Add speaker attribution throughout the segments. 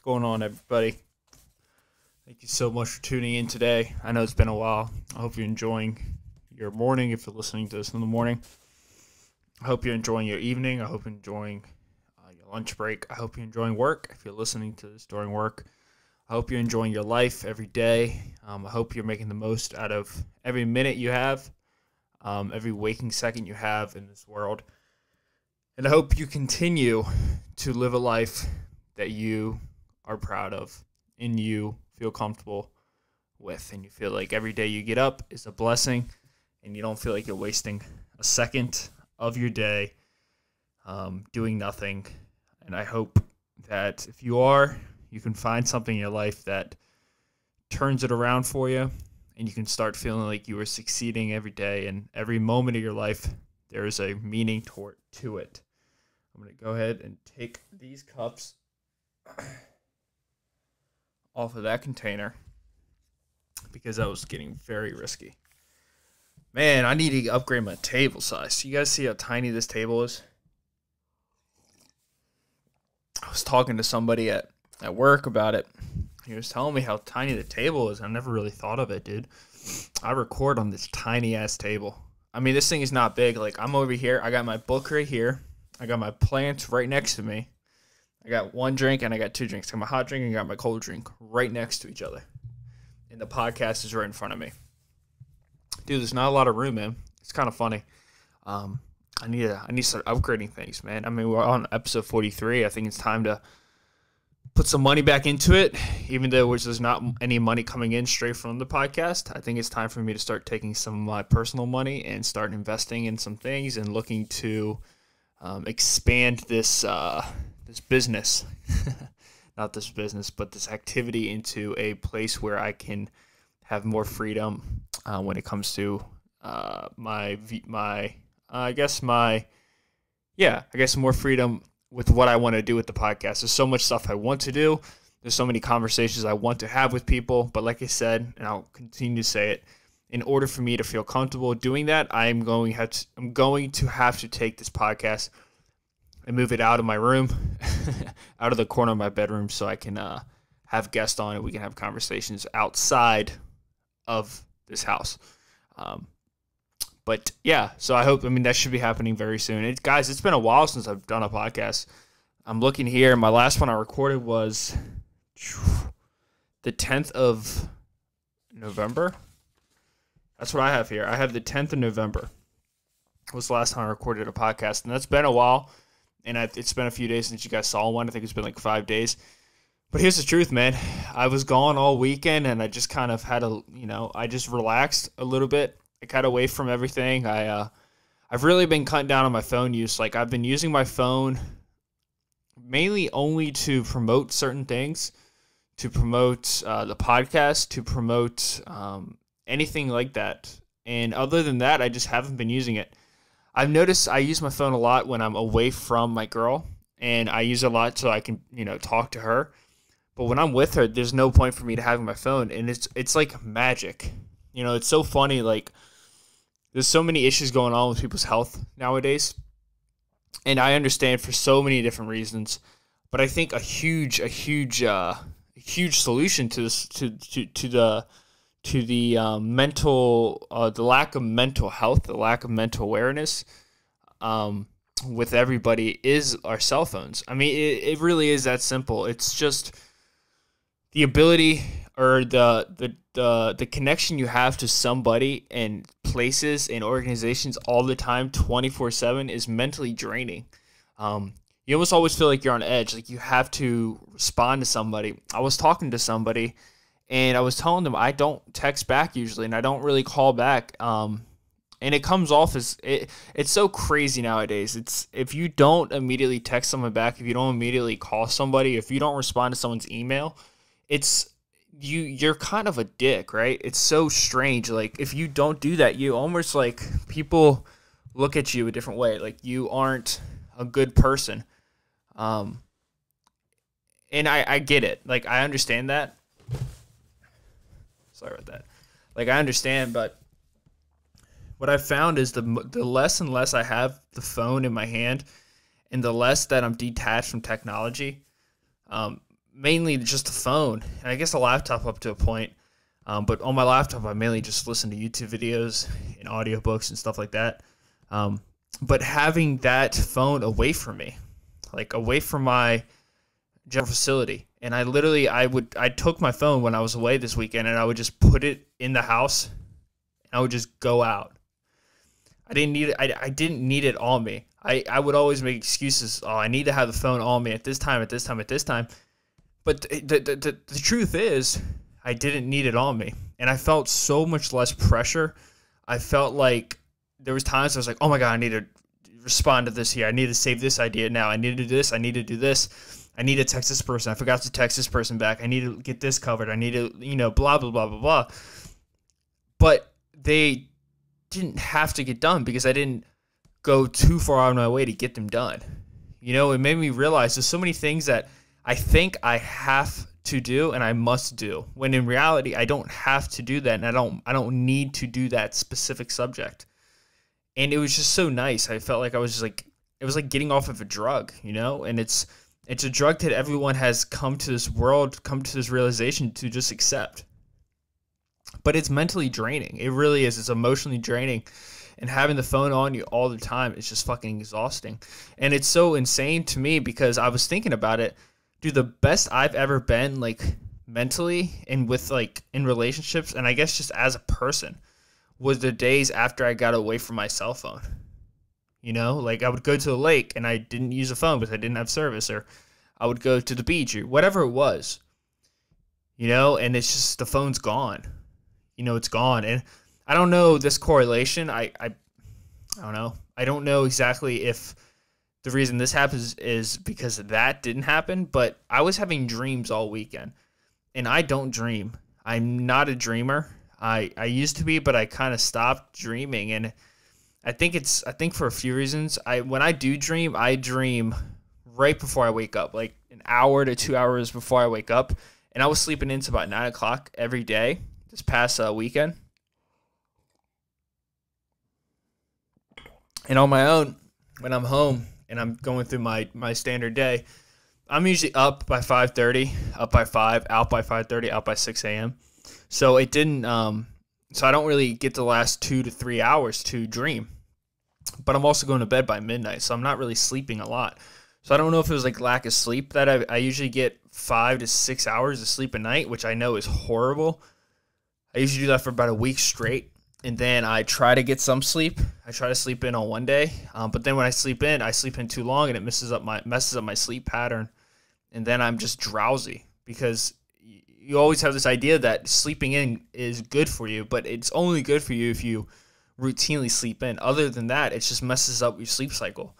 Speaker 1: What's going on, everybody? Thank you so much for tuning in today. I know it's been a while. I hope you're enjoying your morning if you're listening to this in the morning. I hope you're enjoying your evening. I hope you're enjoying uh, your lunch break. I hope you're enjoying work if you're listening to this during work. I hope you're enjoying your life every day. Um, I hope you're making the most out of every minute you have, um, every waking second you have in this world. And I hope you continue to live a life that you are proud of and you feel comfortable with. And you feel like every day you get up is a blessing and you don't feel like you're wasting a second of your day um, doing nothing. And I hope that if you are, you can find something in your life that turns it around for you and you can start feeling like you are succeeding every day and every moment of your life there is a meaning to it i'm going to go ahead and take these cups off of that container because that was getting very risky man i need to upgrade my table size you guys see how tiny this table is i was talking to somebody at at work about it. He was telling me how tiny the table is. I never really thought of it, dude. I record on this tiny ass table. I mean, this thing is not big. Like, I'm over here. I got my book right here. I got my plants right next to me. I got one drink and I got two drinks. I got my hot drink and I got my cold drink right next to each other. And the podcast is right in front of me. Dude, there's not a lot of room, man. It's kind of funny. Um, I need to I need to start upgrading things, man. I mean, we're on episode 43. I think it's time to put some money back into it, even though there's not any money coming in straight from the podcast. I think it's time for me to start taking some of my personal money and start investing in some things and looking to um, expand this uh, this business, not this business, but this activity into a place where I can have more freedom uh, when it comes to uh, my my uh, I guess my yeah I guess more freedom with what I want to do with the podcast. There's so much stuff I want to do. There's so many conversations I want to have with people. But like I said, and I'll continue to say it, in order for me to feel comfortable doing that, I'm going have to, I'm going to have to take this podcast and move it out of my room, out of the corner of my bedroom, so I can uh, have guests on and we can have conversations outside of this house. Um, but yeah, so I hope. I mean, that should be happening very soon. It, guys, it's been a while since I've done a podcast. I'm looking here. My last one I recorded was the 10th of November. That's what I have here. I have the 10th of November. Was the last time I recorded a podcast, and that's been a while. And I, it's been a few days since you guys saw one. I think it's been like five days. But here's the truth, man. I was gone all weekend, and I just kind of had a, you know, I just relaxed a little bit I got away from everything. I uh, I've really been cutting down on my phone use. Like I've been using my phone mainly only to promote certain things, to promote uh, the podcast, to promote um, anything like that. And other than that, I just haven't been using it. I've noticed I use my phone a lot when I'm away from my girl, and I use it a lot so I can you know talk to her. But when I'm with her, there's no point for me to having my phone, and it's it's like magic. You know, it's so funny. Like there's so many issues going on with people's health nowadays. And I understand for so many different reasons. But I think a huge, a huge, uh, huge solution to this, to, to, to the, to the um, mental, uh, the lack of mental health, the lack of mental awareness, um, with everybody is our cell phones. I mean, it, it really is that simple. It's just the ability or the the the the connection you have to somebody and places and organizations all the time 24/7 is mentally draining. Um, you almost always feel like you're on edge, like you have to respond to somebody. I was talking to somebody and I was telling them I don't text back usually and I don't really call back. Um, and it comes off as it, it's so crazy nowadays. It's if you don't immediately text someone back, if you don't immediately call somebody, if you don't respond to someone's email, it's you you're kind of a dick, right? It's so strange. Like if you don't do that, you almost like people look at you a different way. Like you aren't a good person. Um and I I get it. Like I understand that. Sorry about that. Like I understand, but what I've found is the the less and less I have the phone in my hand, and the less that I'm detached from technology, um, mainly just the phone, and I guess a laptop up to a point. Um, but on my laptop, I mainly just listen to YouTube videos and audiobooks and stuff like that. Um, but having that phone away from me, like away from my general facility, and I literally I would I took my phone when I was away this weekend, and I would just put it in the house, and I would just go out. I didn't need it. I, I didn't need it on me. I, I would always make excuses. Oh, I need to have the phone on me at this time, at this time, at this time. But the, the, the, the truth is, I didn't need it on me. And I felt so much less pressure. I felt like there was times I was like, oh my God, I need to respond to this here. I need to save this idea now. I need to do this. I need to do this. I need to text this person. I forgot to text this person back. I need to get this covered. I need to, you know, blah, blah, blah, blah, blah. But they didn't have to get done because I didn't go too far out of my way to get them done. You know, it made me realize there's so many things that I think I have to do and I must do. When in reality, I don't have to do that and I don't I don't need to do that specific subject. And it was just so nice. I felt like I was just like it was like getting off of a drug, you know? And it's it's a drug that everyone has come to this world, come to this realization to just accept. But it's mentally draining. It really is. It's emotionally draining and having the phone on you all the time is just fucking exhausting. And it's so insane to me because I was thinking about it. Dude, the best I've ever been, like mentally and with like in relationships, and I guess just as a person, was the days after I got away from my cell phone. You know, like I would go to the lake and I didn't use a phone because I didn't have service, or I would go to the beach or whatever it was. You know, and it's just the phone's gone. You know, it's gone. And I don't know this correlation. I, I, I don't know. I don't know exactly if the reason this happens is because that didn't happen, but I was having dreams all weekend. And I don't dream. I'm not a dreamer. I, I used to be, but I kind of stopped dreaming and I think it's I think for a few reasons. I when I do dream, I dream right before I wake up, like an hour to two hours before I wake up. And I was sleeping into about nine o'clock every day this past uh, weekend. And on my own, when I'm home and I'm going through my my standard day, I'm usually up by 5:30, up by five, out by 5:30, out by 6 a.m. So it didn't. Um, so I don't really get the last two to three hours to dream. But I'm also going to bed by midnight, so I'm not really sleeping a lot. So I don't know if it was like lack of sleep that I, I usually get five to six hours of sleep a night, which I know is horrible. I usually do that for about a week straight and then I try to get some sleep. I try to sleep in on one day, um, but then when I sleep in, I sleep in too long, and it messes up my messes up my sleep pattern, and then I'm just drowsy because you always have this idea that sleeping in is good for you, but it's only good for you if you routinely sleep in. Other than that, it just messes up your sleep cycle.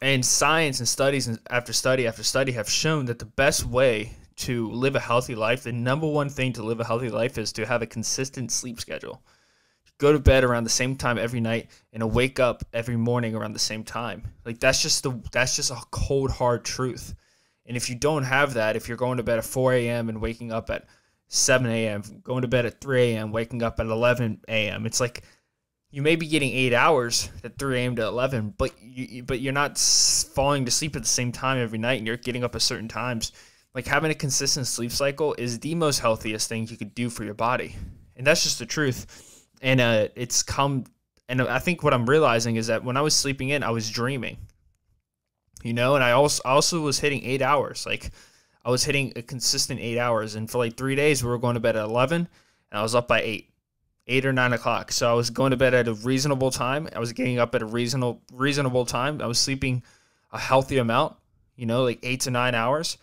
Speaker 1: And science and studies and after study after study have shown that the best way to live a healthy life, the number one thing to live a healthy life is to have a consistent sleep schedule go to bed around the same time every night and wake up every morning around the same time. Like that's just the that's just a cold hard truth. And if you don't have that, if you're going to bed at 4 a.m. and waking up at 7 a.m., going to bed at 3 a.m., waking up at 11 a.m., it's like you may be getting eight hours at 3 a.m. to 11, but you but you're not falling to sleep at the same time every night, and you're getting up at certain times. Like having a consistent sleep cycle is the most healthiest thing you could do for your body, and that's just the truth and uh, it's come. And I think what I'm realizing is that when I was sleeping in, I was dreaming. You know, and I also also was hitting eight hours. Like I was hitting a consistent eight hours, and for like three days, we were going to bed at eleven, and I was up by eight, eight or nine o'clock. So I was going to bed at a reasonable time. I was getting up at a reasonable reasonable time. I was sleeping a healthy amount. You know, like eight to nine hours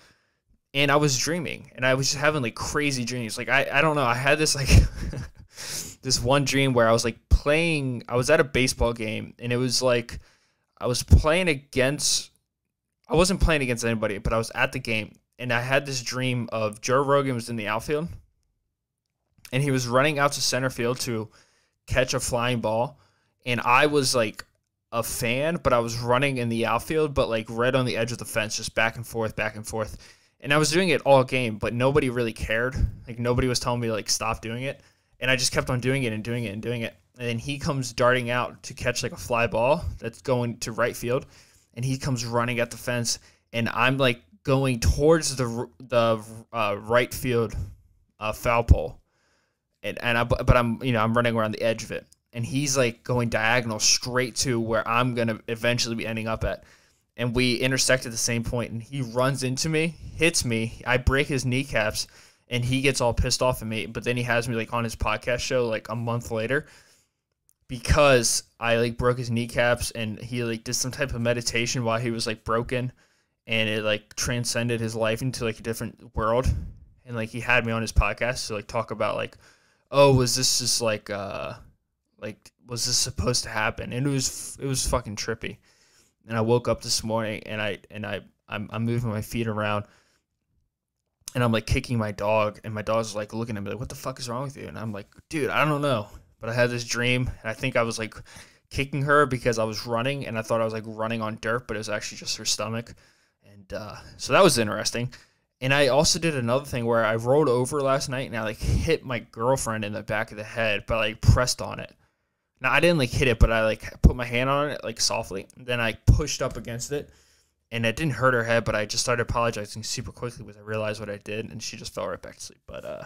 Speaker 1: and I was dreaming and I was having like crazy dreams. Like I, I don't know. I had this like this one dream where I was like playing. I was at a baseball game, and it was like I was playing against. I wasn't playing against anybody, but I was at the game, and I had this dream of Joe Rogan was in the outfield, and he was running out to center field to catch a flying ball, and I was like a fan, but I was running in the outfield, but like right on the edge of the fence, just back and forth, back and forth. And I was doing it all game, but nobody really cared. Like nobody was telling me like stop doing it and I just kept on doing it and doing it and doing it. And then he comes darting out to catch like a fly ball that's going to right field, and he comes running at the fence, and I'm like going towards the the uh, right field uh, foul pole, and and I but I'm you know I'm running around the edge of it, and he's like going diagonal straight to where I'm gonna eventually be ending up at, and we intersect at the same point, and he runs into me, hits me, I break his kneecaps, and he gets all pissed off at me, but then he has me like on his podcast show like a month later because I like broke his kneecaps and he like did some type of meditation while he was like broken and it like transcended his life into like a different world. And like he had me on his podcast to like talk about like oh was this just like uh like was this supposed to happen? And it was it was fucking trippy. And I woke up this morning and I and I I'm, I'm moving my feet around and I'm like kicking my dog and my dog's like looking at me like what the fuck is wrong with you? And I'm like dude I don't know but I had this dream, and I think I was like kicking her because I was running, and I thought I was like running on dirt, but it was actually just her stomach, and uh, so that was interesting. And I also did another thing where I rolled over last night and I like hit my girlfriend in the back of the head, but I like pressed on it. Now I didn't like hit it, but I like put my hand on it like softly. Then I pushed up against it, and it didn't hurt her head, but I just started apologizing super quickly because I realized what I did, and she just fell right back to sleep. But uh,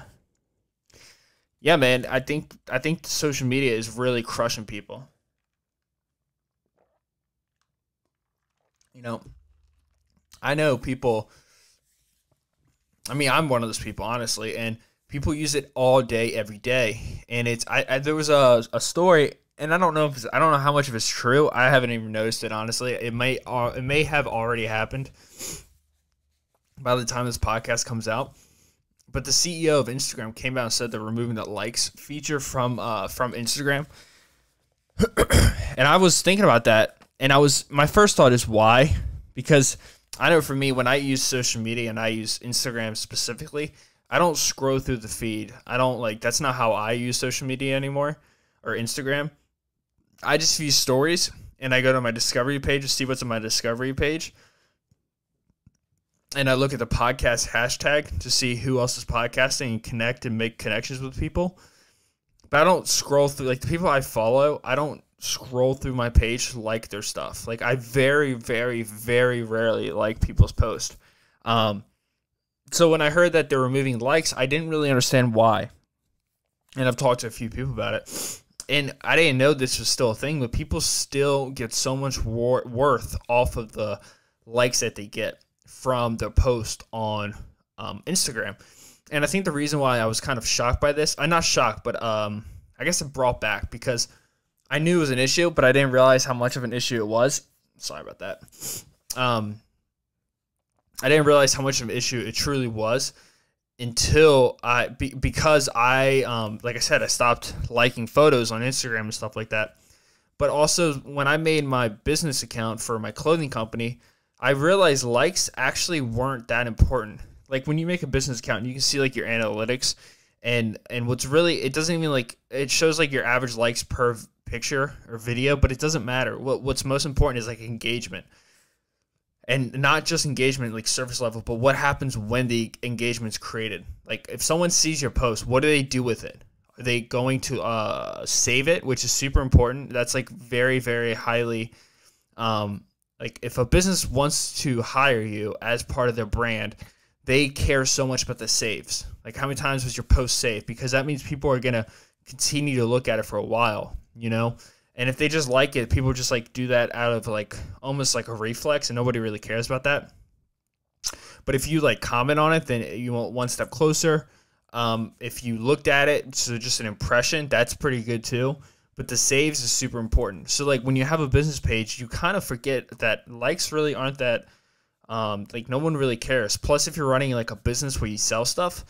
Speaker 1: yeah, man, I think I think social media is really crushing people. You know, I know people. I mean, I'm one of those people, honestly, and people use it all day, every day. And it's I, I there was a, a story, and I don't know if I don't know how much of it's true. I haven't even noticed it honestly. It may uh, it may have already happened by the time this podcast comes out but the CEO of Instagram came out and said they're removing that likes feature from uh, from Instagram. and I was thinking about that, and I was my first thought is why? Because I know for me, when I use social media and I use Instagram specifically, I don't scroll through the feed. I don't like that's not how I use social media anymore or Instagram. I just view stories and I go to my discovery page to see what's on my discovery page and I look at the podcast hashtag to see who else is podcasting and connect and make connections with people. But I don't scroll through like the people I follow. I don't scroll through my page like their stuff. Like I very, very, very rarely like people's posts. Um, so when I heard that they're removing likes, I didn't really understand why. And I've talked to a few people about it. And I didn't know this was still a thing, but people still get so much wor- worth off of the likes that they get from the post on um, Instagram. And I think the reason why I was kind of shocked by this, I'm not shocked, but um, I guess it brought back because I knew it was an issue, but I didn't realize how much of an issue it was. Sorry about that. Um, I didn't realize how much of an issue it truly was until I be, because I um, like I said I stopped liking photos on Instagram and stuff like that. But also when I made my business account for my clothing company, I realized likes actually weren't that important. Like when you make a business account, you can see like your analytics and and what's really it doesn't even like it shows like your average likes per picture or video, but it doesn't matter. What what's most important is like engagement. And not just engagement like surface level, but what happens when the engagement's created. Like if someone sees your post, what do they do with it? Are they going to uh, save it, which is super important? That's like very very highly um, like if a business wants to hire you as part of their brand, they care so much about the saves. Like how many times was your post saved? Because that means people are gonna continue to look at it for a while, you know? And if they just like it, people just like do that out of like almost like a reflex and nobody really cares about that. But if you like comment on it, then you want one step closer. Um, if you looked at it, so just an impression, that's pretty good too but the saves is super important. So like when you have a business page, you kind of forget that likes really aren't that um, like no one really cares. Plus, if you're running like a business where you sell stuff,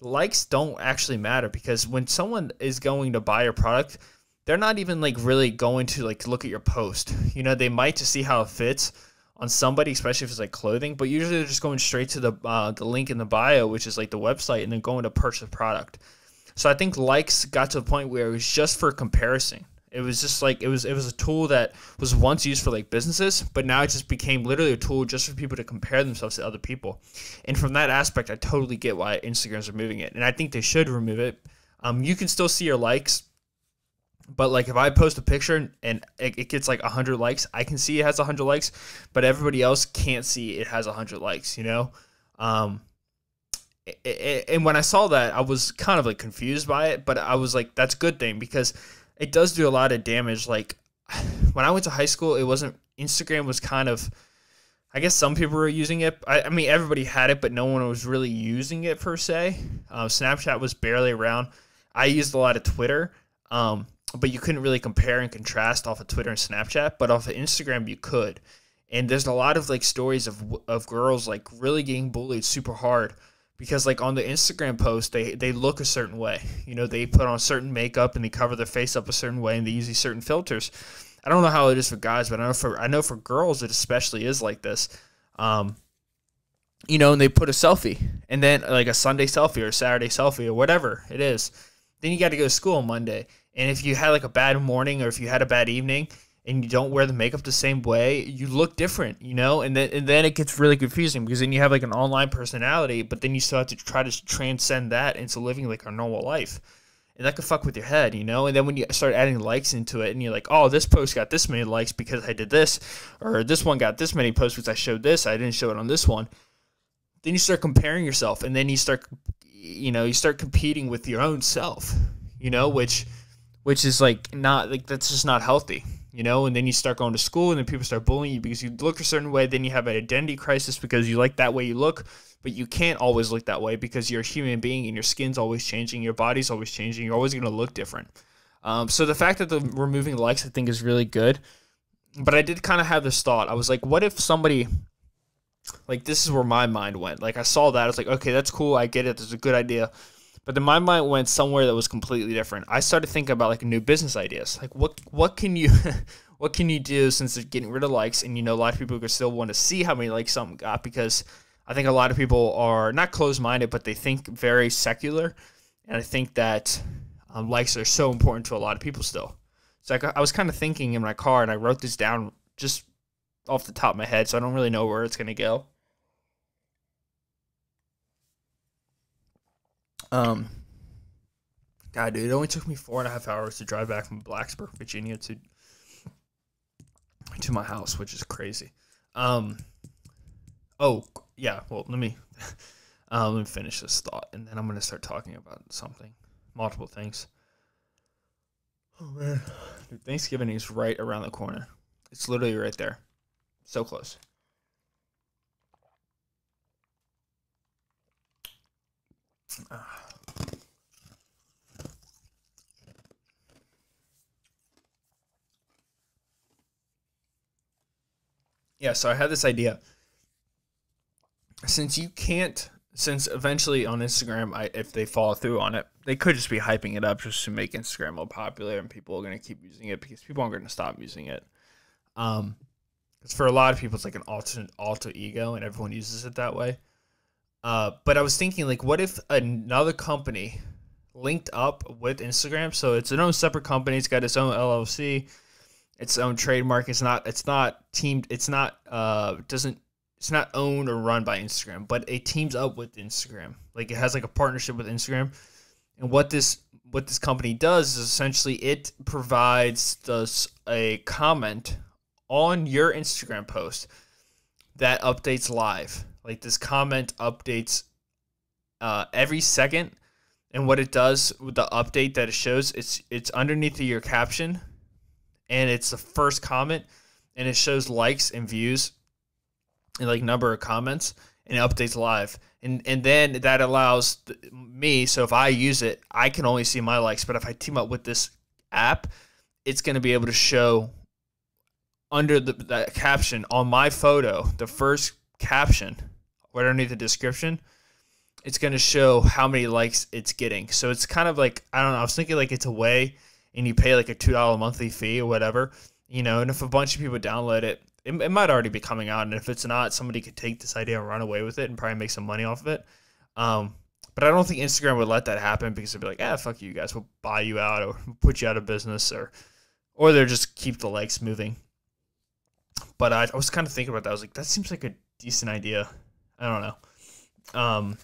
Speaker 1: likes don't actually matter because when someone is going to buy your product, they're not even like really going to like look at your post. You know, they might to see how it fits on somebody, especially if it's like clothing. But usually they're just going straight to the uh, the link in the bio, which is like the website, and then going to purchase the product. So I think likes got to the point where it was just for comparison. It was just like it was it was a tool that was once used for like businesses, but now it just became literally a tool just for people to compare themselves to other people. And from that aspect, I totally get why Instagram's removing it, and I think they should remove it. Um, you can still see your likes But like if I post a picture and it, it gets like 100 likes, I can see it has 100 likes, but everybody else can't see it has 100 likes, you know? Um, and when I saw that, I was kind of like confused by it, but I was like, that's a good thing because it does do a lot of damage. Like when I went to high school, it wasn't, Instagram was kind of, I guess some people were using it. I, I mean, everybody had it, but no one was really using it per se. Uh, Snapchat was barely around. I used a lot of Twitter. Um, but you couldn't really compare and contrast off of Twitter and Snapchat, but off of Instagram you could. And there's a lot of like stories of of girls like really getting bullied super hard because like on the Instagram post they they look a certain way. You know, they put on certain makeup and they cover their face up a certain way and they use these certain filters. I don't know how it is for guys, but I know for I know for girls it especially is like this. Um, you know, and they put a selfie and then like a Sunday selfie or Saturday selfie or whatever it is. Then you got to go to school on Monday and if you had like a bad morning or if you had a bad evening and you don't wear the makeup the same way, you look different, you know? And then and then it gets really confusing because then you have like an online personality, but then you still have to try to transcend that into living like a normal life. And that could fuck with your head, you know? And then when you start adding likes into it and you're like, oh, this post got this many likes because I did this, or this one got this many posts because I showed this, I didn't show it on this one. Then you start comparing yourself and then you start, you know, you start competing with your own self, you know, which which is like not like that's just not healthy you know and then you start going to school and then people start bullying you because you look a certain way then you have an identity crisis because you like that way you look but you can't always look that way because you're a human being and your skin's always changing your body's always changing you're always going to look different. Um, so the fact that the removing likes i think is really good but i did kind of have this thought. I was like what if somebody like this is where my mind went. Like i saw that i was like okay that's cool i get it it's a good idea but then my mind went somewhere that was completely different. I started thinking about like new business ideas. Like what what can you what can you do since they're getting rid of likes and you know a lot of people still want to see how many likes something got because I think a lot of people are not closed minded but they think very secular and I think that um, likes are so important to a lot of people still. So I, I was kind of thinking in my car and I wrote this down just off the top of my head so I don't really know where it's gonna go. Um, God, dude, it only took me four and a half hours to drive back from Blacksburg, Virginia to to my house, which is crazy. Um, oh yeah, well let me um, let me finish this thought, and then I'm gonna start talking about something, multiple things. Oh man, dude, Thanksgiving is right around the corner. It's literally right there, so close. Yeah, so I had this idea. Since you can't, since eventually on Instagram, I, if they follow through on it, they could just be hyping it up just to make Instagram more popular, and people are going to keep using it because people aren't going to stop using it. Um, because for a lot of people, it's like an alternate alter ego, and everyone uses it that way. Uh, but I was thinking, like, what if another company linked up with Instagram? So it's an own separate company. It's got its own LLC, its own trademark. It's not. It's not teamed. It's not. Uh, doesn't. It's not owned or run by Instagram, but it teams up with Instagram. Like it has like a partnership with Instagram. And what this what this company does is essentially it provides us a comment on your Instagram post that updates live. Like this comment updates uh, every second, and what it does with the update that it shows, it's it's underneath your caption, and it's the first comment, and it shows likes and views, and like number of comments, and updates live, and and then that allows me. So if I use it, I can only see my likes, but if I team up with this app, it's going to be able to show under the, the caption on my photo, the first caption right underneath the description, it's going to show how many likes it's getting. So it's kind of like, I don't know, I was thinking like it's a way and you pay like a $2 monthly fee or whatever, you know, and if a bunch of people download it, it, it might already be coming out. And if it's not, somebody could take this idea and run away with it and probably make some money off of it. Um, but I don't think Instagram would let that happen because they'd be like, ah, fuck you guys, we'll buy you out or put you out of business or, or they'll just keep the likes moving. But I, I was kind of thinking about that. I was like, that seems like a decent idea. I don't know. Um,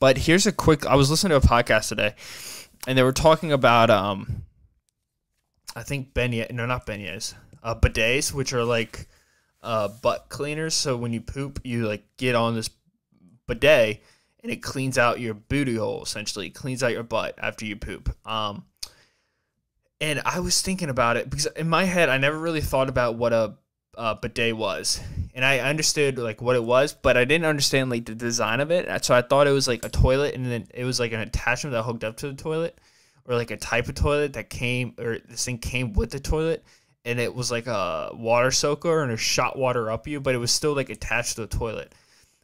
Speaker 1: but here's a quick. I was listening to a podcast today, and they were talking about um, I think beignet, no, not beignets, uh, bidets, which are like uh, butt cleaners. So when you poop, you like get on this bidet and it cleans out your booty hole essentially it cleans out your butt after you poop um and i was thinking about it because in my head i never really thought about what a, a bidet was and i understood like what it was but i didn't understand like the design of it so i thought it was like a toilet and then it was like an attachment that hooked up to the toilet or like a type of toilet that came or this thing came with the toilet and it was like a water soaker and it shot water up you but it was still like attached to the toilet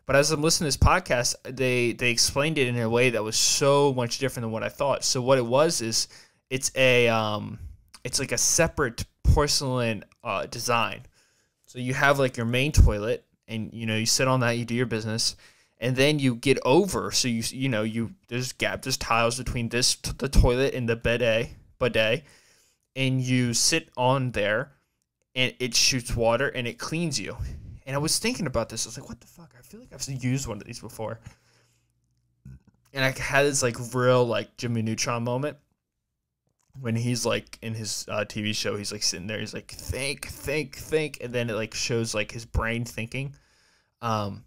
Speaker 1: but as I'm listening to this podcast, they they explained it in a way that was so much different than what I thought. So what it was is it's a um it's like a separate porcelain uh, design. So you have like your main toilet, and you know you sit on that, you do your business, and then you get over. So you you know you there's gap, there's tiles between this the toilet and the bidet bidet, and you sit on there, and it shoots water and it cleans you. And I was thinking about this. I was like, what the fuck? I feel like I've used one of these before. And I had this like real like Jimmy Neutron moment when he's like in his uh, TV show. He's like sitting there. He's like think, think, think, and then it like shows like his brain thinking. Um,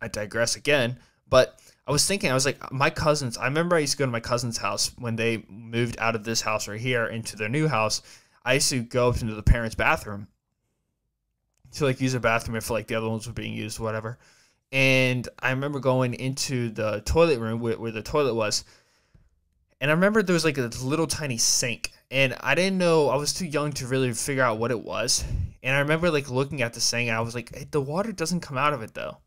Speaker 1: I digress again, but I was thinking, I was like, my cousins. I remember I used to go to my cousin's house when they moved out of this house right here into their new house. I used to go up into the parents' bathroom to like use a bathroom if like the other ones were being used, or whatever. And I remember going into the toilet room where, where the toilet was, and I remember there was like a little tiny sink, and I didn't know I was too young to really figure out what it was. And I remember like looking at the sink, and I was like, hey, the water doesn't come out of it though.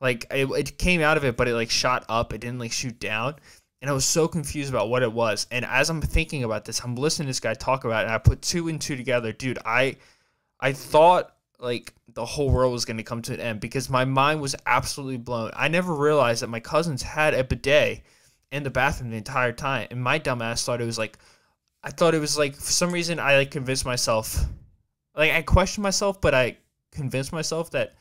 Speaker 1: Like it, it came out of it, but it like shot up. It didn't like shoot down and I was so confused about what it was. And as I'm thinking about this, I'm listening to this guy talk about it, and I put two and two together, dude. I I thought like the whole world was going to come to an end because my mind was absolutely blown. I never realized that my cousins had a bidet in the bathroom the entire time, and my dumbass thought it was like, I thought it was like for some reason I like convinced myself, like I questioned myself, but I convinced myself that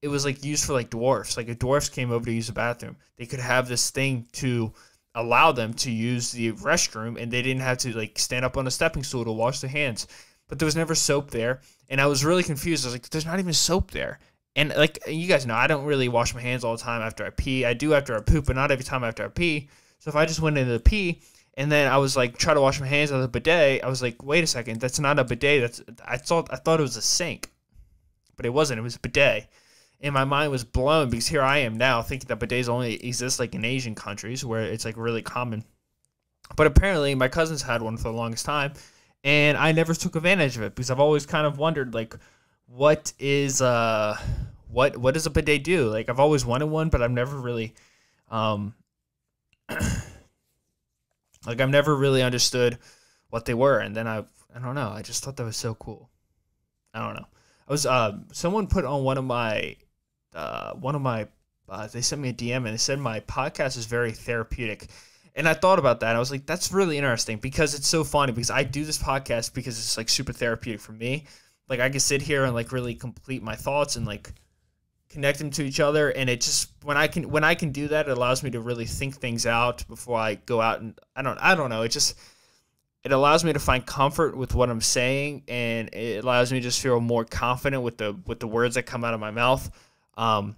Speaker 1: it was like used for like dwarfs. Like if dwarfs came over to use the bathroom, they could have this thing to allow them to use the restroom, and they didn't have to like stand up on a stepping stool to wash their hands but there was never soap there. And I was really confused. I was like, there's not even soap there. And like you guys know, I don't really wash my hands all the time after I pee. I do after I poop, but not every time after I pee. So if I just went into the pee and then I was like try to wash my hands of the bidet, I was like, wait a second, that's not a bidet. That's I thought I thought it was a sink, but it wasn't. It was a bidet. And my mind was blown because here I am now thinking that bidets only exist like in Asian countries where it's like really common. But apparently, my cousins had one for the longest time, and I never took advantage of it because I've always kind of wondered like what is uh what what does a bidet do? Like I've always wanted one, but I've never really um like I've never really understood what they were and then I I don't know, I just thought that was so cool. I don't know. I was uh someone put on one of my uh one of my uh, they sent me a DM and they said my podcast is very therapeutic and I thought about that. I was like, that's really interesting because it's so funny because I do this podcast because it's like super therapeutic for me. Like I can sit here and like really complete my thoughts and like connect them to each other and it just when I can when I can do that it allows me to really think things out before I go out and I don't I don't know it just it allows me to find comfort with what I'm saying and it allows me to just feel more confident with the with the words that come out of my mouth um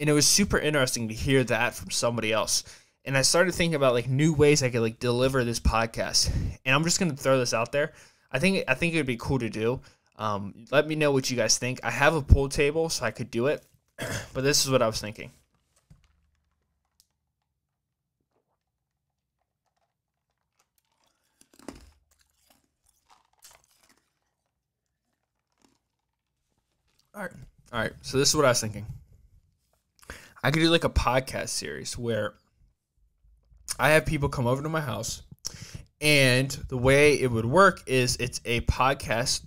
Speaker 1: and it was super interesting to hear that from somebody else and I started thinking about like new ways I could like deliver this podcast. And I'm just gonna throw this out there. I think I think it would be cool to do. Um, let me know what you guys think. I have a pool table, so I could do it. but this is what I was thinking. All right. All right. So this is what I was thinking. I could do like a podcast series where I have people come over to my house, and the way it would work is it's a podcast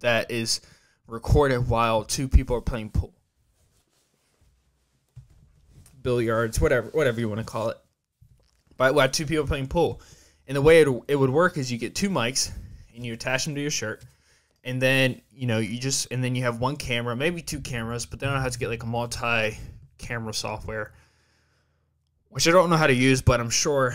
Speaker 1: that is recorded while two people are playing pool, billiards, whatever, whatever you want to call it. But while two people playing pool, and the way it, it would work is you get two mics and you attach them to your shirt, and then you know you just and then you have one camera, maybe two cameras, but then I have to get like a multi-camera software which I don't know how to use, but I'm sure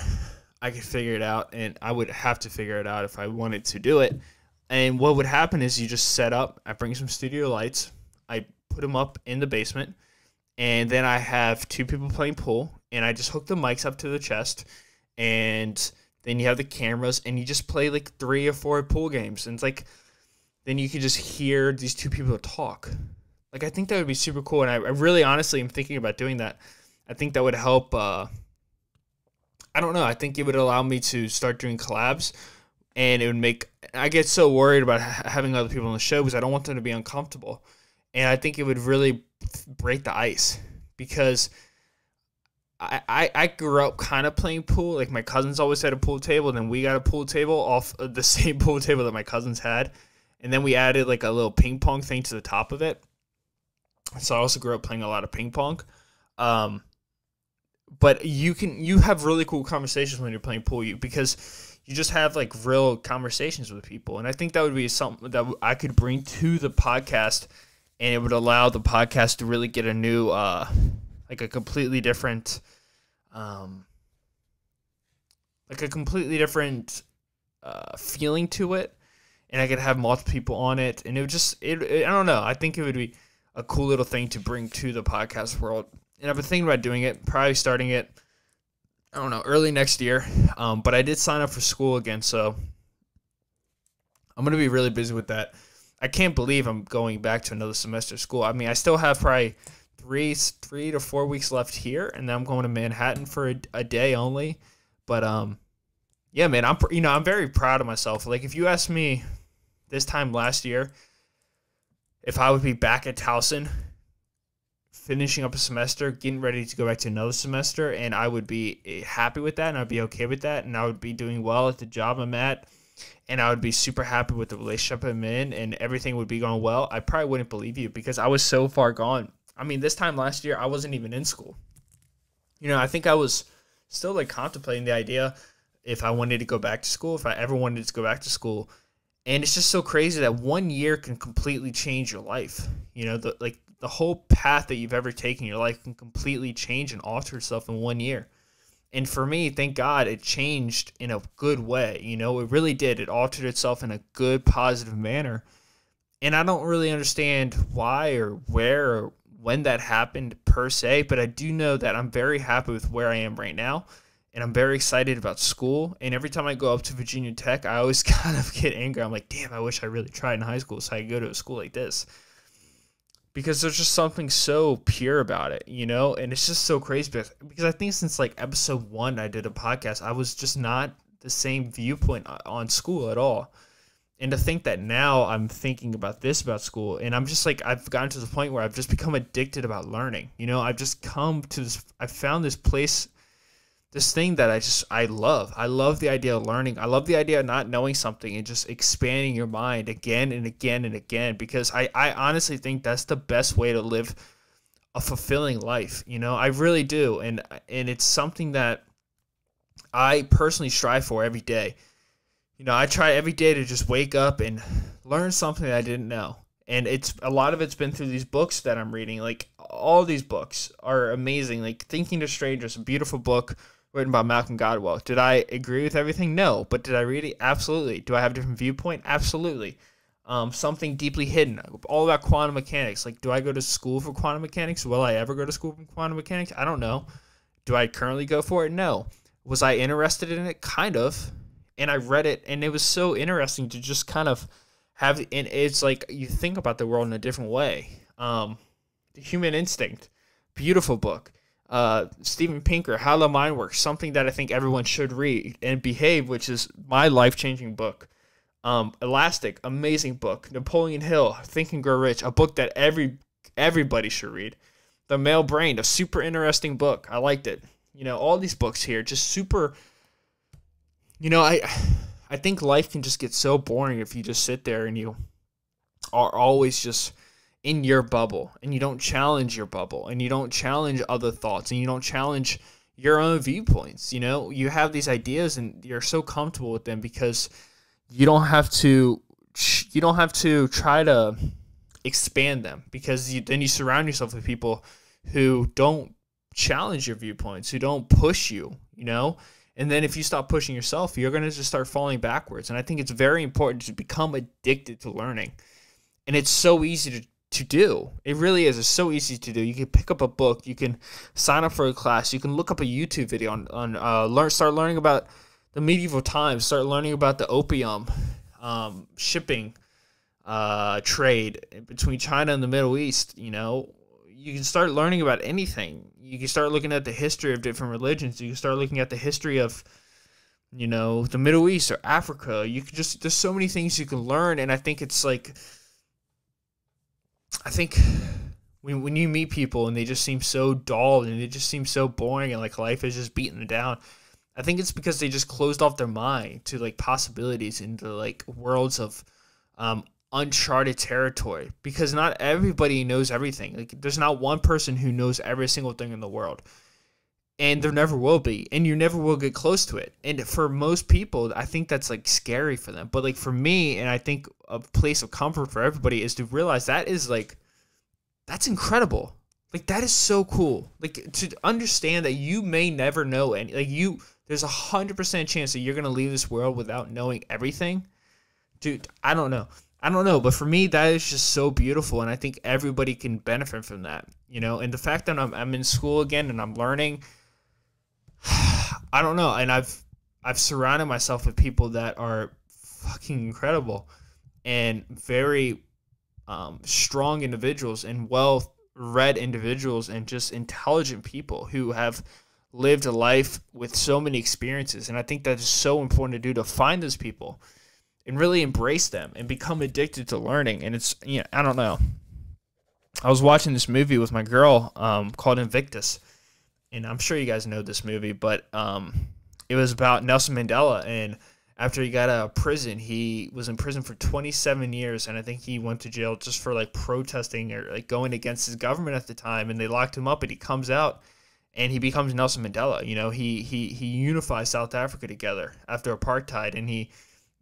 Speaker 1: I could figure it out, and I would have to figure it out if I wanted to do it. And what would happen is you just set up. I bring some studio lights. I put them up in the basement, and then I have two people playing pool, and I just hook the mics up to the chest, and then you have the cameras, and you just play like three or four pool games, and it's like, then you can just hear these two people talk. Like I think that would be super cool, and I, I really honestly am thinking about doing that. I think that would help. Uh, I don't know. I think it would allow me to start doing collabs, and it would make. I get so worried about having other people on the show because I don't want them to be uncomfortable, and I think it would really break the ice because I, I, I grew up kind of playing pool. Like my cousins always had a pool table, and then we got a pool table off of the same pool table that my cousins had, and then we added like a little ping pong thing to the top of it. So I also grew up playing a lot of ping pong. Um, but you can you have really cool conversations when you're playing pool you because you just have like real conversations with people. And i think that would be something that i could bring to the podcast and it would allow the podcast to really get a new uh like a completely different um like a completely different uh feeling to it. And i could have multiple people on it. And it would just it, it i don't know. I think it would be a cool little thing to bring to the podcast world and I've been thinking about doing it, probably starting it. I don't know, early next year. Um, but I did sign up for school again, so I'm gonna be really busy with that. I can't believe I'm going back to another semester of school. I mean, I still have probably three, three to four weeks left here, and then I'm going to Manhattan for a, a day only. But um, yeah, man, I'm you know I'm very proud of myself. Like if you asked me this time last year if I would be back at Towson finishing up a semester, getting ready to go back to another semester, and I would be eh, happy with that, and I'd be okay with that, and I would be doing well at the job I'm at, and I would be super happy with the relationship I'm in, and everything would be going well. I probably wouldn't believe you because I was so far gone. I mean, this time last year, I wasn't even in school. You know, I think I was still like contemplating the idea if I wanted to go back to school, if I ever wanted to go back to school. And it's just so crazy that one year can completely change your life. You know, the like the whole path that you've ever taken your life can completely change and alter itself in one year. And for me, thank God it changed in a good way. You know, it really did. It altered itself in a good, positive manner. And I don't really understand why or where or when that happened per se, but I do know that I'm very happy with where I am right now. And I'm very excited about school. And every time I go up to Virginia Tech, I always kind of get angry. I'm like, damn, I wish I really tried in high school so I could go to a school like this because there's just something so pure about it, you know? And it's just so crazy because I think since like episode one, I did a podcast, I was just not the same viewpoint uh, on school at all. And to think that now I'm thinking about this about school, and I'm just like, I've gotten to the point where I've just become addicted about learning. You know, I've just come to this, I found this place this thing that I just I love. I love the idea of learning. I love the idea of not knowing something and just expanding your mind again and again and again because I I honestly think that's the best way to live a fulfilling life, you know? I really do. And and it's something that I personally strive for every day. You know, I try every day to just wake up and learn something I didn't know. And it's a lot of it's been through these books that I'm reading. Like all these books are amazing. Like Talking to Strangers, a beautiful book written by Malcolm Gladwell. Did I agree with everything? No. But did I read it? Absolutely. Do I have a different viewpoint? Absolutely. Um, something deeply hidden, all about quantum mechanics. Like, do I go to school for quantum mechanics? Will I ever go to school for quantum mechanics? I don't know. Do I currently go for it? No. Was I interested in it? Kind of. And I read it, and it was so interesting to just kind of have. And it's like you think about the world in a different way. Um, the Human Instinct, beautiful book uh, Steven Pinker, How the Mind Works, something that I think everyone should read, and Behave, which is my life changing book. Um, Elastic, amazing book. Napoleon Hill, Think and Grow Rich, a book that every everybody should read. The Male Brain, a super interesting book. I liked it. You know, all these books here, just super. You know, I I think life can just get so boring if you just sit there and you are always just in your bubble and you don't challenge your bubble and you don't challenge other thoughts and you don't challenge your own viewpoints you know you have these ideas and you're so comfortable with them because you don't have to you don't have to try to expand them because you, then you surround yourself with people who don't challenge your viewpoints who don't push you you know And then if you stop pushing yourself, you're going to just start falling backwards. And I think it's very important to become addicted to learning. And it's so easy to to do. It really is. It's so easy to do. You can pick up a book, you can sign up for a class, you can look up a YouTube video on on uh, learn start learning about the medieval times, start learning about the opium um, shipping uh, trade between China and the Middle East. You know, you can start learning about anything. You can start looking at the history of different religions. You can start looking at the history of you know the Middle East or Africa. You can just there's so many things you can learn, and I think it's like I think when when you meet people and they just seem so dull and they just seem so boring and like life is just beating them down. I think it's because they just closed off their mind to like possibilities into like worlds of um, uncharted territory because not everybody knows everything. Like there's not one person who knows every single thing in the world. And there never will be. And you never will get close to it. And for most people, I think that's like scary for them. But like for me, and I think a place of comfort for everybody is to realize that is like that's incredible. Like that is so cool. Like to understand that you may never know any like you there's a hundred percent chance that you're gonna leave this world without knowing everything. Dude, I don't know. I don't know, but for me, that is just so beautiful, and I think everybody can benefit from that, you know. And the fact that I'm, I'm in school again and I'm learning, I don't know, and I've I've surrounded myself with people that are fucking incredible and very um, strong individuals and well read individuals and just intelligent people who have lived a life with so many experiences. And I think that is so important to do to find those people and really embrace them and become addicted to learning. And it's, you know, I don't know. I was watching this movie with my girl um, called Invictus. And I'm sure you guys know this movie, but um, it was about Nelson Mandela. And after he got out of prison, he was in prison for 27 years. And I think he went to jail just for like protesting or like going against his government at the time. And they locked him up, and he comes out and he becomes Nelson Mandela. You know, he he he unifies South Africa together after apartheid, and he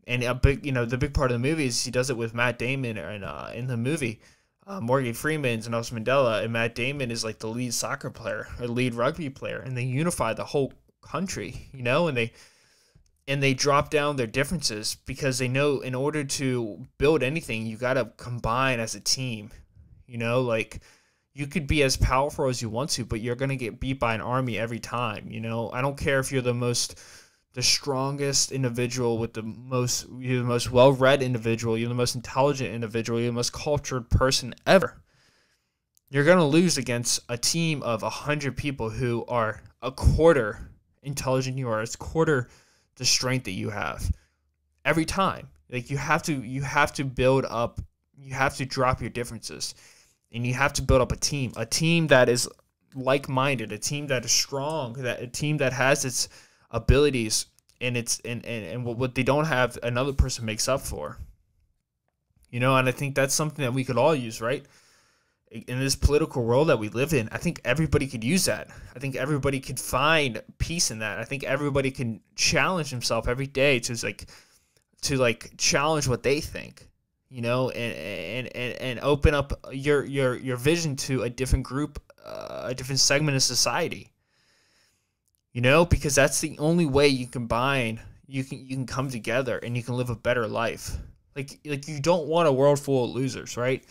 Speaker 1: and a big you know the big part of the movie is he does it with Matt Damon and uh, in the movie. Uh, Morgan Freeman's Nelson Mandela, and Matt Damon is like the lead soccer player or lead rugby player, and they unify the whole country, you know, and they and they drop down their differences because they know in order to build anything, you got to combine as a team, you know, like you could be as powerful as you want to, but you're gonna get beat by an army every time. You know, I don't care if you're the most, the strongest individual with the most, you're the most well-read individual, you're the most intelligent individual, you're the most cultured person ever. You're gonna lose against a team of a hundred people who are a quarter intelligent you are, it's quarter the strength that you have every time. Like you have to, you have to build up, you have to drop your differences and you have to build up a team, a team that is like-minded, a team that is strong, that a team that has its abilities and it's and, and, and what they don't have another person makes up for. You know, and I think that's something that we could all use, right? In this political world that we live in, I think everybody could use that. I think everybody could find peace in that. I think everybody can challenge himself every day to like to like challenge what they think you know, and and, and, and open up your your your vision to a different group, uh, a different segment of society. You know, because that's the only way you can combine. You can you can come together and you can live a better life. Like like you don't want a world full of losers, right?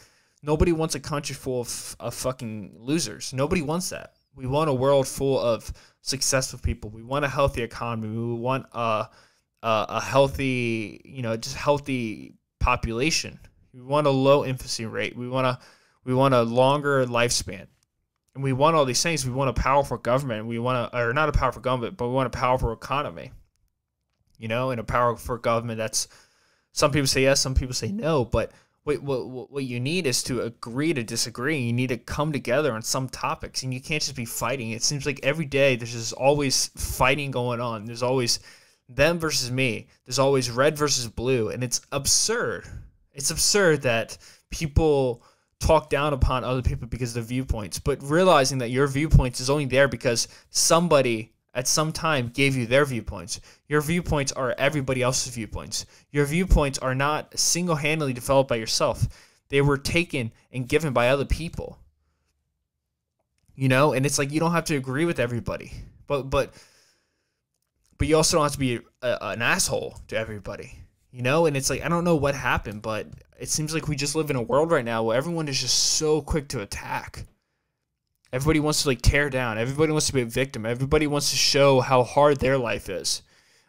Speaker 1: Nobody wants a country full of, of fucking losers. Nobody wants that. We want a world full of successful people. We want a healthy economy. We want a a, a healthy, you know, just healthy population. We want a low infancy rate. We want a we want a longer lifespan. And we want all these things. We want a powerful government. We want a or not a powerful government, but we want a powerful economy. You know, and a powerful government that's some people say yes, some people say no, but what, what, what you need is to agree to disagree. You need to come together on some topics, and you can't just be fighting. It seems like every day there's just always fighting going on. There's always them versus me. There's always red versus blue, and it's absurd. It's absurd that people talk down upon other people because of their viewpoints, but realizing that your viewpoints is only there because somebody at some time gave you their viewpoints. Your viewpoints are everybody else's viewpoints. Your viewpoints are not single handedly developed by yourself, they were taken and given by other people. You know, and it's like you don't have to agree with everybody. But but but you also don't have to be a, an asshole to everybody, you know. And it's like I don't know what happened, but it seems like we just live in a world right now where everyone is just so quick to attack. Everybody wants to like tear down. Everybody wants to be a victim. Everybody wants to show how hard their life is,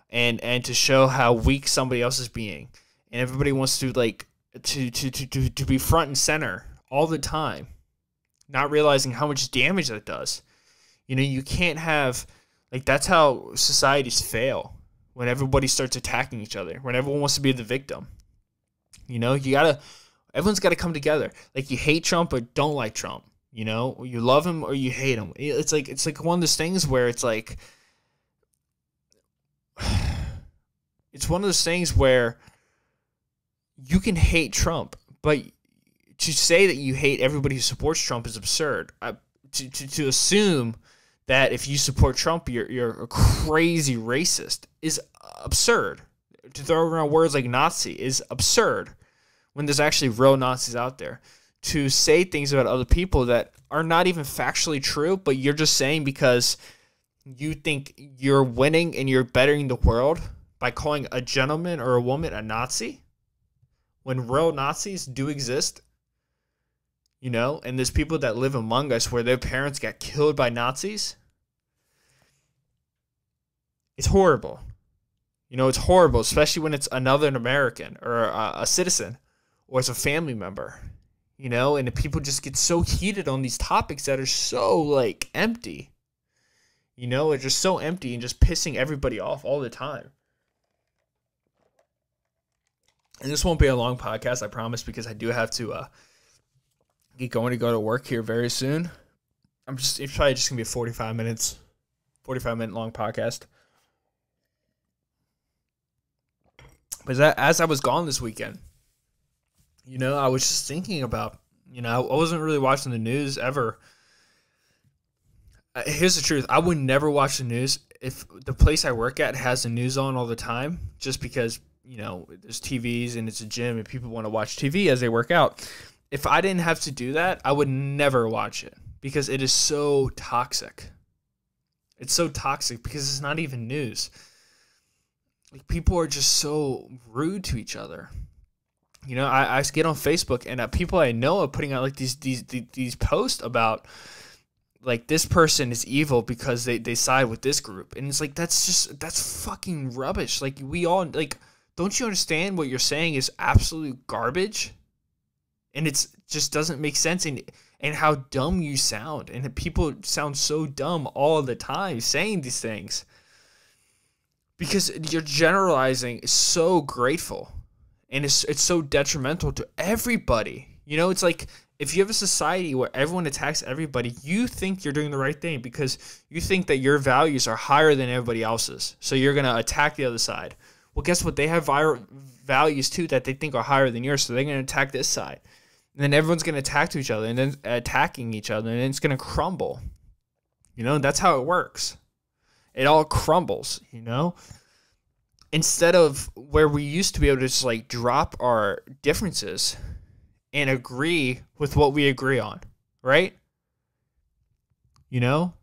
Speaker 1: and and to show how weak somebody else is being. And everybody wants to like to to to to, to be front and center all the time, not realizing how much damage that does. You know, you can't have like that's how societies fail when everybody starts attacking each other, when everyone wants to be the victim. You know, you gotta everyone's gotta come together. Like you hate Trump or don't like Trump. You know, you love him or you hate him. It's like it's like one of those things where it's like it's one of those things where you can hate Trump, but to say that you hate everybody who supports Trump is absurd. I, to, to, to assume that if you support Trump, you're you're a crazy racist is absurd. To throw around words like Nazi is absurd when there's actually real Nazis out there. To say things about other people that are not even factually true, but you're just saying because you think you're winning and you're bettering the world by calling a gentleman or a woman a Nazi when real Nazis do exist you know, and there's people that live among us where their parents got killed by Nazis. It's horrible. You know, it's horrible, especially when it's another American or a, a citizen or it's a family member. You know, and people just get so heated on these topics that are so like empty. You know, it's just so empty and just pissing everybody off all the time. And this won't be a long podcast, I promise, because I do have to uh, going to go to work here very soon. I'm just it's probably just gonna be a 45 minutes, 45 minute long podcast. But as I was gone this weekend, you know, I was just thinking about, you know, I wasn't really watching the news ever. Uh, here's the truth: I would never watch the news if the place I work at has the news on all the time, just because you know there's TVs and it's a gym and people want to watch TV as they work out if I didn't have to do that, I would never watch it because it is so toxic. It's so toxic because it's not even news. Like people are just so rude to each other. You know, I, I get on Facebook and uh, people I know are putting out like these these these, these posts about like this person is evil because they, they side with this group and it's like that's just that's fucking rubbish like we all like don't you understand what you're saying is absolute garbage and it's just doesn't make sense and and how dumb you sound and people sound so dumb all the time saying these things. Because you're generalizing so grateful and it's it's so detrimental to everybody. You know it's like if you have a society where everyone attacks everybody you think you're doing the right thing because you think that your values are higher than everybody else's. So you're going to attack the other side. Well guess what? They have values too that they think are higher than yours so they're going to attack this side and then everyone's going to attack to each other and then attacking each other and it's going to crumble. You know that's how it works. It all crumbles you know? Instead of where we used to be able to just like drop our differences and agree with what we agree on right? You know?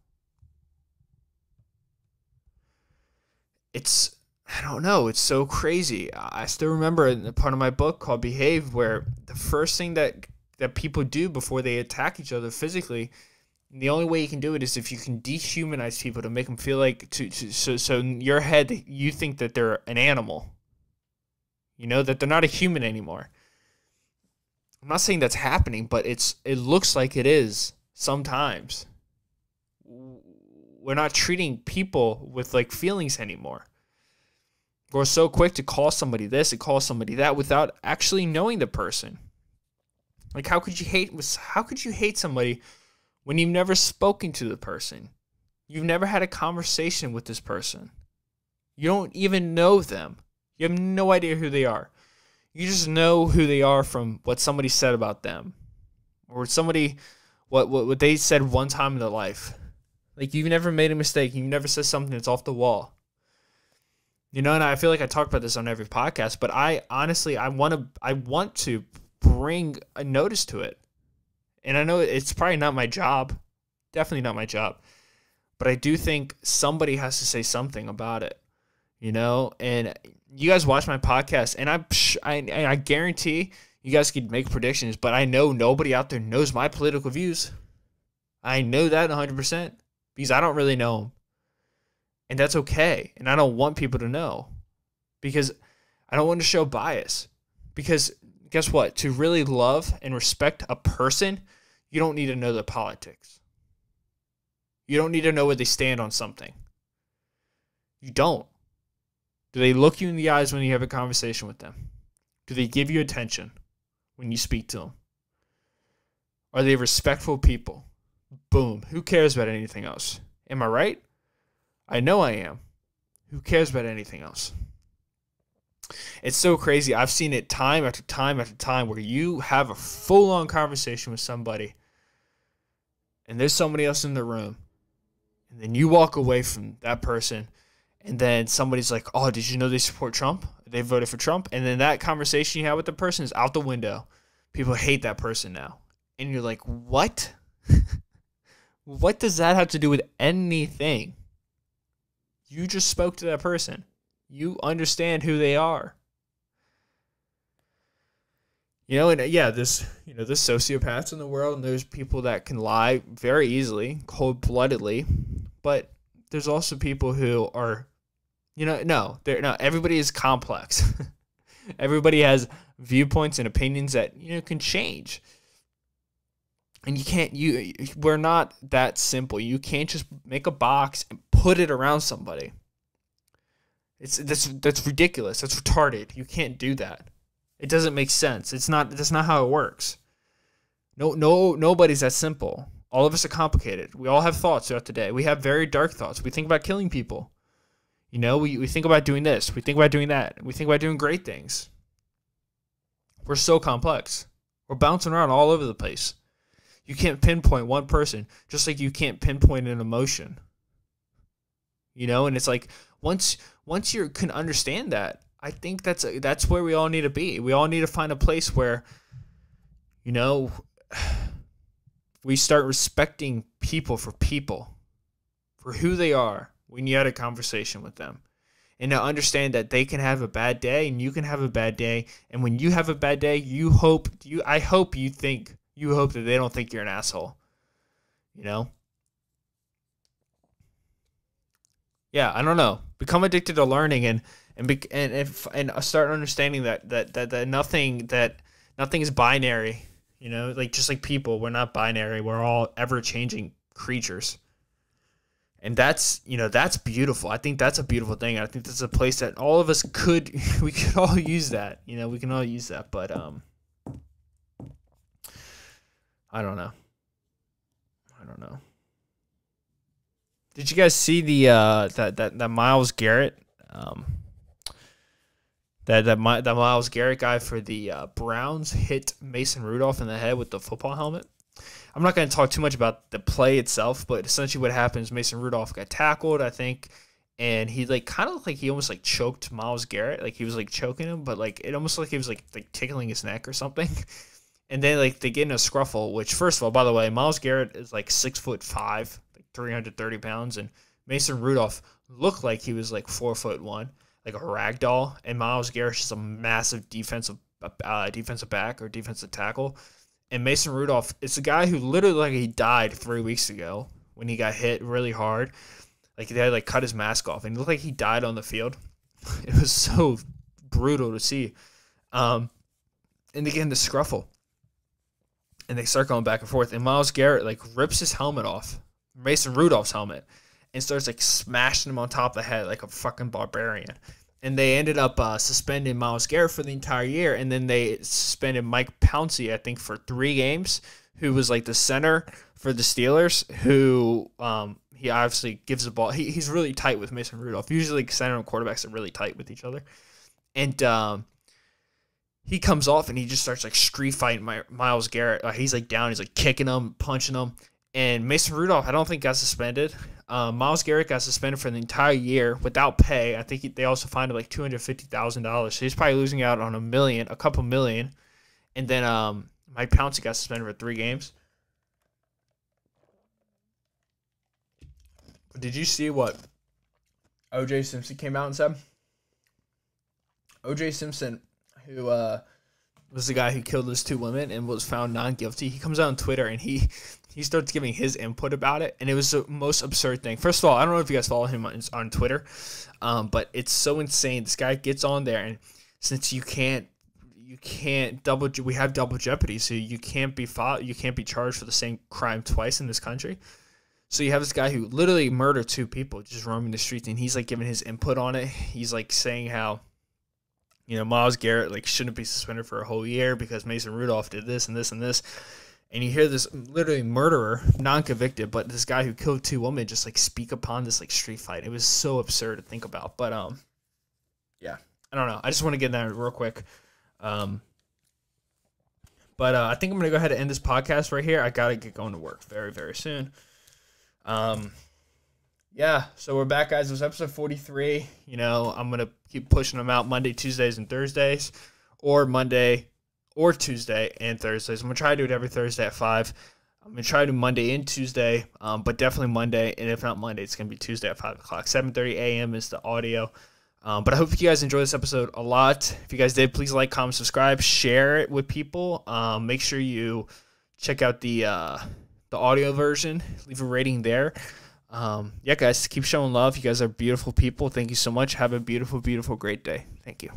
Speaker 1: It's I don't know. It's so crazy. I still remember in the part of my book called Behave where the first thing that that people do before they attack each other physically, the only way you can do it is if you can dehumanize people to make them feel like to, to so so in your head you think that they're an animal. You know that they're not a human anymore. I'm not saying that's happening, but it's it looks like it is sometimes. We're not treating people with like feelings anymore we're so quick to call somebody this and call somebody that without actually knowing the person. Like how could you hate how could you hate somebody when you've never spoken to the person? You've never had a conversation with this person. You don't even know them. You have no idea who they are. You just know who they are from what somebody said about them. Or somebody what what, what they said one time in their life. Like you've never made a mistake, you've never said something that's off the wall. You know, and I feel like I talk about this on every podcast, but I honestly I want to I want to bring a notice to it. And I know it's probably not my job. Definitely not my job. But I do think somebody has to say something about it. You know, and you guys watch my podcast, and I, I, I guarantee you guys could make predictions, but I know nobody out there knows my political views. I know that 100% because I don't really know them. And that's okay. And I don't want people to know because I don't want to show bias. Because guess what? To really love and respect a person, you don't need to know their politics. You don't need to know where they stand on something. You don't. Do they look you in the eyes when you have a conversation with them? Do they give you attention when you speak to them? Are they respectful people? Boom. Who cares about anything else? Am I right? I know I am. Who cares about anything else? It's so crazy. I've seen it time after time after time where you have a full on conversation with somebody and there's somebody else in the room. And then you walk away from that person and then somebody's like, "Oh, did you know they support Trump? They voted for Trump." And then that conversation you had with the person is out the window. People hate that person now. And you're like, "What?" what does that have to do with anything? You just spoke to that person. You understand who they are. You know, and uh, yeah, this you know there's sociopaths in the world, and there's people that can lie very easily, cold bloodedly, but there's also people who are, you know, no, they're no. Everybody is complex. everybody has viewpoints and opinions that you know can change and you can't you we're not that simple. You can't just make a box and put it around somebody. It's that's that's ridiculous. That's retarded. You can't do that. It doesn't make sense. It's not that's not how it works. No no nobody's that simple. All of us are complicated. We all have thoughts throughout the day. We have very dark thoughts. We think about killing people. You know we, we think about doing this. We think about doing that. We think about doing great things. We're so complex. We're bouncing around all over the place you can't pinpoint one person, just like you can't pinpoint an emotion. You know, and it's like once once you can understand that, I think that's a, that's where we all need to be. We all need to find a place where, you know, we start respecting people for people, for who they are when you had a conversation with them. And to understand that they can have a bad day and you can have a bad day. And when you have a bad day, you hope you I hope you think you hope that they don't think you're an asshole. You know? Yeah, I don't know. Become addicted to learning and and be, and if, and start understanding that, that that that nothing that nothing is binary. You know, like just like people, we're not binary. We're all ever changing creatures. And that's you know that's beautiful. I think that's a beautiful thing. I think that's a place that all of us could we could all use that. You know, we can all use that. But um, I don't know. I don't know. Did you guys see the uh, that that that Myles Garrett um, that that My, that Myles Garrett guy for the uh, Browns hit Mason Rudolph in the head with the football helmet? I'm not going to talk too much about the play itself, but essentially what happens, Mason Rudolph got tackled, I think, and he like kind of looked like he almost like choked Myles Garrett, like he was like choking him, but like it almost like he was like like tickling his neck or something. and then like they get in a scruffle. Which first of all, by the way, Myles Garrett is like six foot five, like three hundred thirty pounds, and Mason Rudolph looked like he was like four foot one, like a rag doll. And Myles Garrett is a massive defensive uh, defensive back or defensive tackle. And Mason Rudolph it's a guy who literally like he died three weeks ago when he got hit really hard. Like they had like cut his mask off and it looked like he died on the field. It was so brutal to see. Um, and again, the scruffle and they start going back and forth. And Myles Garrett like rips his helmet off, Mason Rudolph's helmet, and starts like smashing him on top of the head like a fucking barbarian. And they ended up uh, suspending Myles Garrett for the entire year, and then they suspended Mike Pouncey, I think, for three games, who was like the center for the Steelers, who um, he obviously gives the ball. He, he's really tight with Mason Rudolph. Usually, center and quarterbacks are really tight with each other, and um, he comes off and he just starts like street fighting My, Myles Garrett. Uh, he's like down, he's like kicking him, punching him. And Mason Rudolph, I don't think got suspended. Uh, Myles Garrett got suspended for the entire year without pay. I think he, they also fined him like two hundred fifty thousand dollars. So he's probably losing out on a million, a couple million. And then um, Mike Pouncey got suspended for three games. Did you see what OJ Simpson came out and said? OJ Simpson, who uh, was the guy who killed those two women and was found non guilty. He comes out on Twitter and he he starts giving his input about it, and it was the most absurd thing. First of all, I don't know if you guys follow him on, on Twitter, um, but it's so insane. This guy gets on there, and since you can't you can't double we have double jeopardy, so you can't be fought, you can't be charged for the same crime twice in this country. So you have this guy who literally murdered two people just roaming the streets, and he's like giving his input on it. He's like saying how you know, Myles Garrett like shouldn't be suspended for a whole year because Mason Rudolph did this and this and this. And you hear this literally murderer, non-convicted, but this guy who killed two women just like speak upon this like street fight. It was so absurd to think about. But um, yeah, I don't know. I just want to get that real quick. Um, but uh, I think I'm gonna go ahead and end this podcast right here. I gotta get going to work very very soon. Um, yeah, so we're back, guys. It was episode 43. You know, I'm going to keep pushing them out Monday, Tuesdays, and Thursdays, or Monday or Tuesday and Thursdays. I'm going to try to do it every Thursday at 5. I'm going to try to do Monday and Tuesday, um, but definitely Monday. And if not Monday, it's going to be Tuesday at 5 o'clock. 7.30 a.m. is the audio. Um, but I hope you guys enjoyed this episode a lot. If you guys did, please like, comment, subscribe, share it with people. Um, make sure you check out the uh, the audio version. Leave a rating there um, yeah, guys, keep showing love. You guys are beautiful people. Thank you so much. Have a beautiful, beautiful, great day. Thank you.